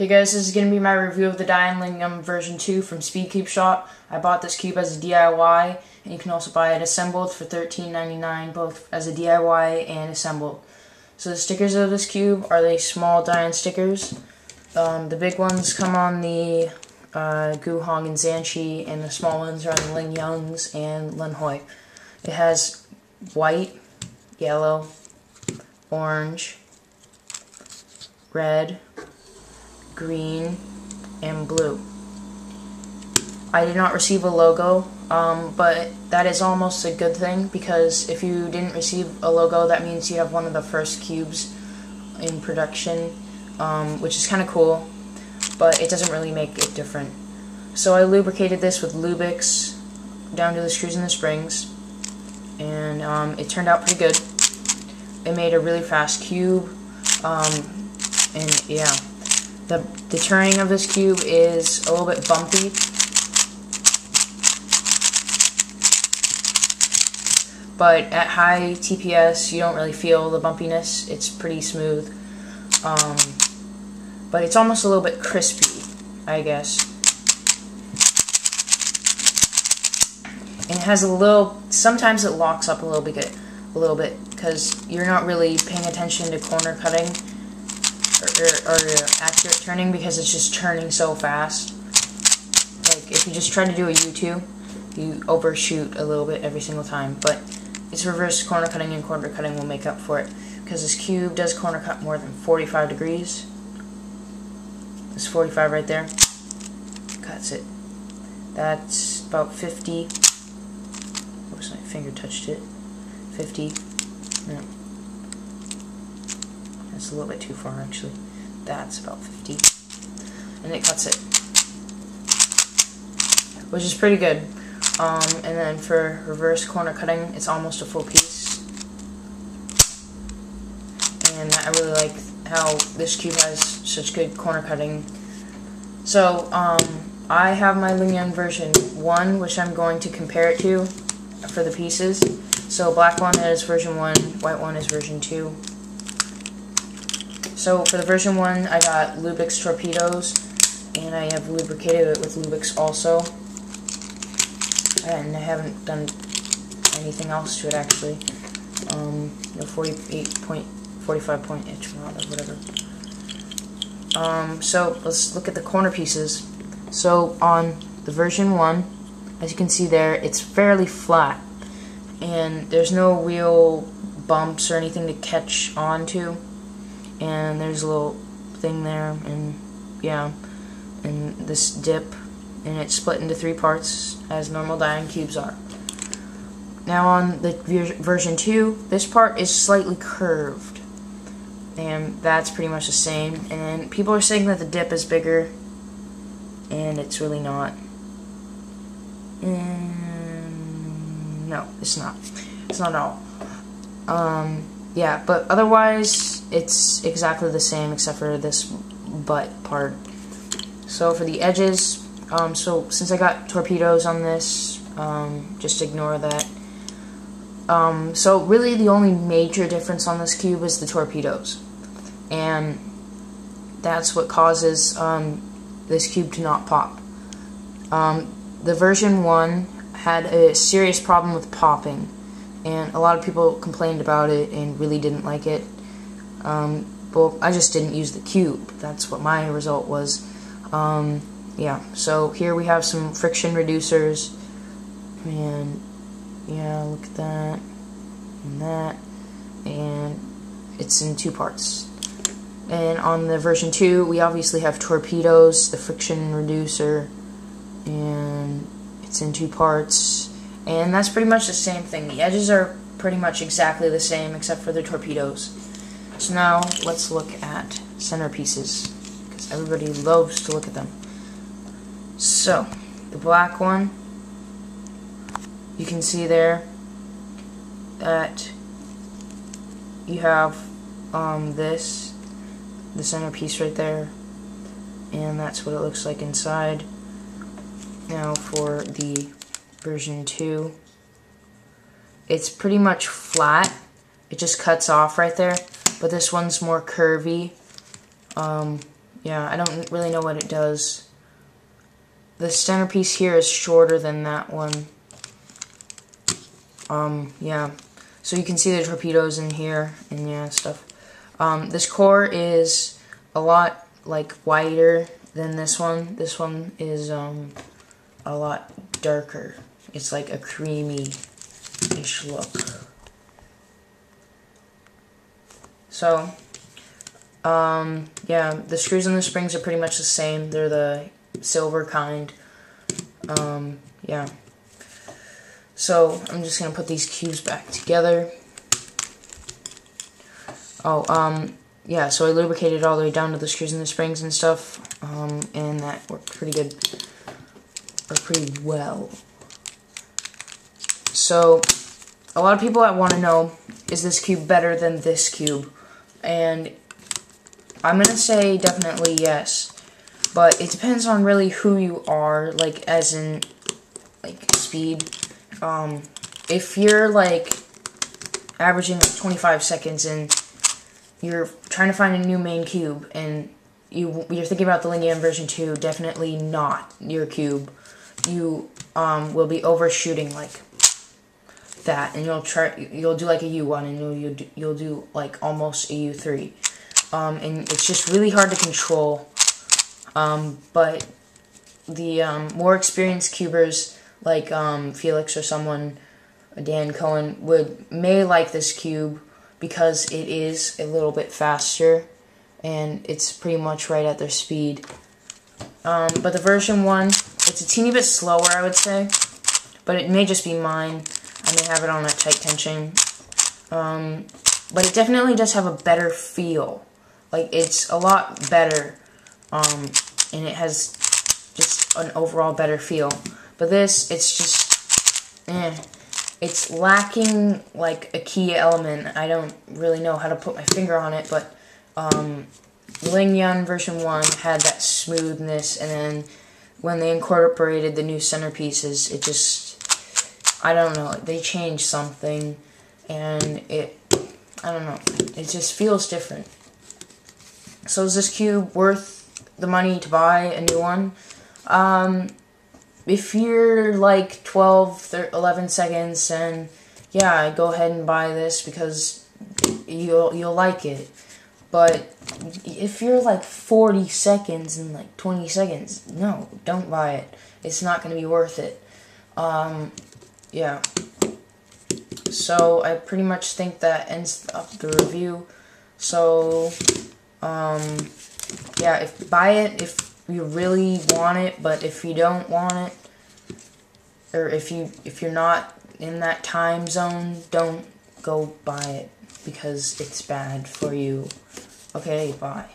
Hey guys, this is going to be my review of the DaYan LingYun version 2 from Speed Cube Shop. I bought this cube as a DIY, and you can also buy it assembled for $13.99, both as a DIY and assembled. So the stickers of this cube are the small DaYan stickers. Um, the big ones come on the uh, Guhong and Zhanchi, and the small ones are on the LingYuns and LunHui. It has white, yellow, orange, red, green, and blue. I did not receive a logo, um, but that is almost a good thing because if you didn't receive a logo, that means you have one of the first cubes in production, um, which is kind of cool, but it doesn't really make it different. So I lubricated this with Lubix down to the screws and the springs, and um, it turned out pretty good. It made a really fast cube, um, and yeah. The, the turning of this cube is a little bit bumpy. But at high TPS, you don't really feel the bumpiness. It's pretty smooth. Um, but it's almost a little bit crispy, I guess. And it has a little, sometimes it locks up a little bit, a little bit, because you're not really paying attention to corner cutting or, or, accurate turning because it's just turning so fast. Like, if you just try to do a U2, you overshoot a little bit every single time. But it's reverse corner cutting and corner cutting will make up for it. Because this cube does corner cut more than 45 degrees. This 45 right there. Cuts it. That's about 50. Oops, my finger touched it. 50. Yeah. That's a little bit too far, actually. That's about 50. And it cuts it. Which is pretty good. Um, and then for reverse corner cutting, it's almost a full piece. And I really like how this cube has such good corner cutting. So, um, I have my LingYun version 1, which I'm going to compare it to for the pieces. So black one is version 1, white one is version 2. So for the version 1, I got Lubix torpedoes, and I have lubricated it with Lubix also. And I haven't done anything else to it actually. Um, no 48 point, 45 point inch rod or whatever. Um, so let's look at the corner pieces. So on the version 1, as you can see there, it's fairly flat. And there's no real bumps or anything to catch onto and there's a little thing there and yeah and this dip and it's split into three parts as normal DaYan cubes are. Now on the version 2 this part is slightly curved and that's pretty much the same and people are saying that the dip is bigger and it's really not. And no, it's not. It's not at all. Um, yeah, but otherwise, it's exactly the same except for this butt part. So for the edges, um, so since I got torpedoes on this, um, just ignore that. Um, so really the only major difference on this cube is the torpedoes. And that's what causes um, this cube to not pop. Um, the version 1 had a serious problem with popping and a lot of people complained about it and really didn't like it. Um, well, I just didn't use the cube. That's what my result was. Um, yeah, so here we have some friction reducers, and yeah, look at that, and that, and it's in two parts. And on the version 2, we obviously have torpedoes, the friction reducer, and it's in two parts and that's pretty much the same thing. The edges are pretty much exactly the same except for the torpedoes. So now let's look at centerpieces because everybody loves to look at them. So the black one, you can see there that you have um, this, the centerpiece right there, and that's what it looks like inside. Now for the version 2. It's pretty much flat. It just cuts off right there. But this one's more curvy. Um, yeah, I don't really know what it does. The centerpiece here is shorter than that one. Um, yeah. So you can see the torpedoes in here and yeah, stuff. Um, this core is a lot, like, wider than this one. This one is, um, a lot darker. It's like a creamy-ish look. So, um, yeah, the screws and the springs are pretty much the same. They're the silver kind. Um, yeah. So, I'm just going to put these cubes back together. Oh, um, yeah, so I lubricated all the way down to the screws and the springs and stuff, um, and that worked pretty good, or pretty well. So, a lot of people that want to know, is this cube better than this cube? And I'm going to say definitely yes. But it depends on really who you are, like, as in, like, speed. Um, if you're, like, averaging, like, 25 seconds and you're trying to find a new main cube and you, you're thinking about the LingYun version 2, definitely not your cube. You, um, will be overshooting, like, that, and you'll try, you'll do like a U1, and you'll, you'll do, you'll do like almost a U3. Um, and it's just really hard to control. Um, but the um, more experienced cubers, like um, Feliks or someone, Dan Cohen, would may like this cube because it is a little bit faster, and it's pretty much right at their speed. Um, but the version 1, it's a teeny bit slower, I would say, but it may just be mine. May have it on a tight tension. Um, but it definitely does have a better feel. Like, it's a lot better, um, and it has just an overall better feel. But this, it's just, eh. It's lacking, like, a key element. I don't really know how to put my finger on it, but, um, Ling version 1 had that smoothness, and then when they incorporated the new centerpieces, it just I don't know, they changed something, and it, I don't know, it just feels different. So is this cube worth the money to buy a new one? Um, if you're like 12, 11 seconds, and yeah, go ahead and buy this because you'll you'll like it. But if you're like 40 seconds and like 20 seconds, no, don't buy it. It's not going to be worth it. Um, yeah. So I pretty much think that ends up the review. So, um, yeah, if buy it if you really want it, but if you don't want it, or if you if you're not in that time zone, don't go buy it because it's bad for you. Okay, bye.